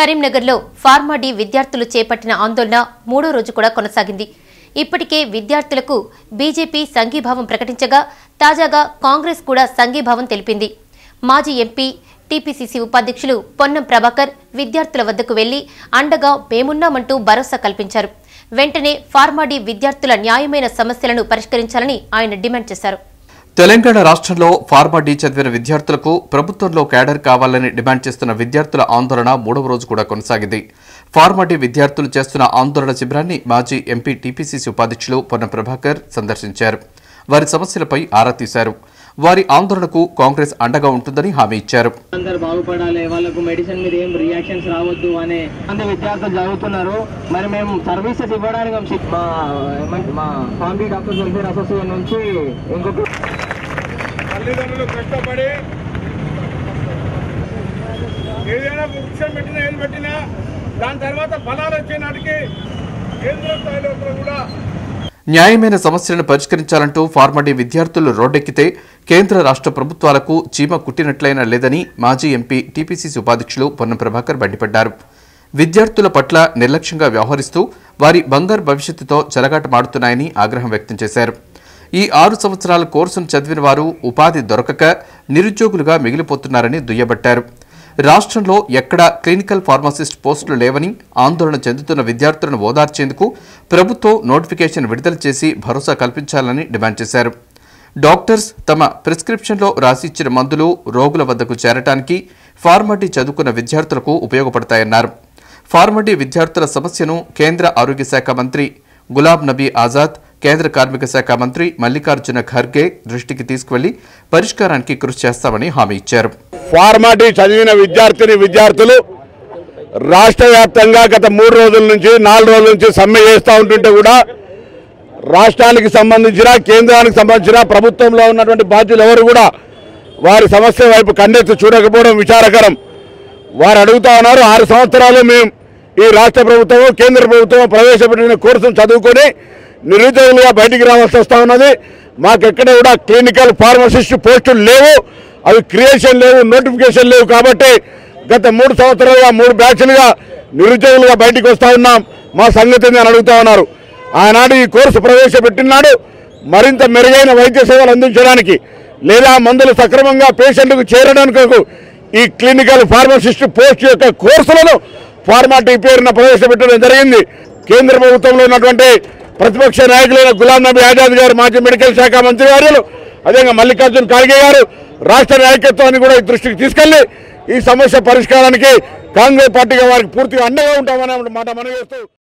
కరీంనగర్లో pharma D విద్యార్థులు చేపట్టిన ఆందోళన మూడో రోజు కూడా కొనసాగింది. ఇప్పటికే విద్యార్థులకు బీజేపీ సంఘీభావం ప్రకటించగా తాజాగా కాంగ్రెస్ కూడా సంఘీభావం తెలిపింది. మాజీ ఎంపీ టీపీసీసీ ఉపాధ్యక్షులు పొన్నం ప్రభాకర్ విద్యార్థుల వద్దకు వెళ్ళి అండగా మేమున్నామంటూ భరోసా కల్పించారు. వెంటనే ఫార్మాడీ విద్యార్థుల న్యాయమైన సమస్యలను పరిష్కరించాలని ఆయన డిమాండ్ చేశారు. తెలంగాణ రాష్ట్రంలో ఫార్మా డి చదివిన విద్యార్థులకు ప్రభుత్వంలో క్యాడర్ కావాలని డిమాండ్ చేస్తున్న విద్యార్థుల ఆందోళన మూడవ రోజు కూడా కొనసాగింది. ఫార్మా డి విద్యార్థులు చేస్తున్న ఆందోళన శిబిరాన్ని మాజీ ఎంపీ టీపీసీసీ ఉపాధ్యక్షులు పొన్న ప్రభాకర్ సందర్శించారు. వారి సమస్యలపై ఆరా తీశారు. వారి ఆందోళనకు కాంగ్రెస్ అండగా ఉంటుందని హామీ ఇచ్చారు. అందరు బాగుపడాలి వాళ్ళకు మెడిసిన్ మీద ఏం రియాక్షన్స్ రావద్దు అనే మంది విద్యార్థులు చదువుతున్నారు. మరి మేము సర్వీసెస్ ఇవ్వడానికి మా మా ఫార్మీ డాక్టర్స్ వెల్ఫేర్ అసోసియేషన్ నుంచి ఇంకొక తల్లిదండ్రులు కష్టపడి ఏదైనా వృక్షం పెట్టినా ఏం పెట్టినా దాని తర్వాత ఫలాలు వచ్చే నాటికి కేంద్ర స్థాయిలో కూడా న్యాయమైన సమస్యలను పరిష్కరించాలంటూ ఫార్మడీ విద్యార్థులు రోడ్డెక్కితే కేంద్ర రాష్ట్ర ప్రభుత్వాలకు చీమ కుట్టినట్లయినా లేదని మాజీ ఎంపీ టీపీసీసీ ఉపాధ్యక్షులు పొన్నం ప్రభాకర్ బండిపడ్డారు విద్యార్థుల పట్ల నిర్లక్ష్యంగా వ్యవహరిస్తూ వారి బంగారు భవిష్యత్తుతో చెలగాటమాడుతున్నాయని ఆగ్రహం వ్యక్తం చేశారు. ఈ ఆరు సంవత్సరాల కోర్సును చదివిన వారు ఉపాధి దొరకక నిరుద్యోగులుగా మిగిలిపోతున్నారని దుయ్యబట్టారు. రాష్ట్రంలో ఎక్కడా క్లినికల్ ఫార్మసిస్ట్ పోస్టులు లేవని ఆందోళన చెందుతున్న విద్యార్థులను ఓదార్చేందుకు ప్రభుత్వం నోటిఫికేషన్ విడుదల చేసి భరోసా కల్పించాలని డిమాండ్ చేశారు. డాక్టర్స్ తమ ప్రిస్క్రిప్షన్లో రాసిచ్చిన మందులు రోగుల వద్దకు చేరటానికి ఫార్మటీ చదువుకున్న విద్యార్థులకు ఉపయోగపడతాయన్నారు. ఫార్మటీ విద్యార్థుల సమస్యను కేంద్ర ఆరోగ్య శాఖ మంత్రి గులాబ్ నబీ ఆజాద్ కేంద్ర కార్మిక శాఖ మంత్రి మల్లికార్జున ఖర్గే దృష్టికి తీసుకువెళ్ళి పరిష్కారానికి కృషి చేస్తామని హామీ ఇచ్చారు. ఫార్మాటీ చదివిన విద్యార్థిని విద్యార్థులు రాష్ట్ర వ్యాప్తంగా గత మూడు రోజుల నుంచి నాలుగు రోజుల నుంచి సమ్మె చేస్తూ ఉంటుంటే కూడా రాష్ట్రానికి సంబంధించిన కేంద్రానికి సంబంధించిన ప్రభుత్వంలో ఉన్నటువంటి బాధ్యులు ఎవరు కూడా వారి సమస్య వైపు కన్నెత్తి చూడకపోవడం విచారకరం. వారు అడుగుతా ఉన్నారు ఆరు సంవత్సరాలు మేము ఈ రాష్ట్ర ప్రభుత్వం కేంద్ర ప్రభుత్వం ప్రవేశపెట్టిన కోర్సును చదువుకొని నిరుద్యోగులుగా బయటికి రావాల్సి వస్తూ ఉన్నది. మాకెక్కడ కూడా క్లినికల్ ఫార్మసిస్ట్ పోస్టులు లేవు. అవి క్రియేషన్ లేవు నోటిఫికేషన్ లేవు కాబట్టి గత మూడు సంవత్సరాలుగా మూడు బ్యాచ్లుగా నిరుద్యోగులుగా బయటికి వస్తూ ఉన్నాం. మా సంగతి అని అడుగుతా ఉన్నారు. ఆనాడు ఈ కోర్సు ప్రవేశపెట్టినాడు. మరింత మెరుగైన వైద్య సేవలు అందించడానికి లేదా మందులు సక్రమంగా పేషెంట్కు చేరడానికి ఈ క్లినికల్ ఫార్మసిస్ట్ పోస్ట్ యొక్క కోర్సులను ఫార్మాటీ పేరున ప్రవేశపెట్టడం జరిగింది. కేంద్ర ప్రభుత్వంలో ఉన్నటువంటి ప్రతిపక్ష నాయకులైన గులాం నబీ ఆజాద్ గారు మాజీ మెడికల్ శాఖ మంత్రి గారు అదేవిధంగా మల్లికార్జున్ ఖార్గే గారు రాష్ట్ర నాయకత్వాన్ని కూడా ఈ దృష్టికి తీసుకెళ్ళి ఈ సమస్య పరిష్కారానికి కాంగ్రెస్ పార్టీగా వారికి పూర్తిగా అండగా ఉంటామనే మాట మనం చేస్తూ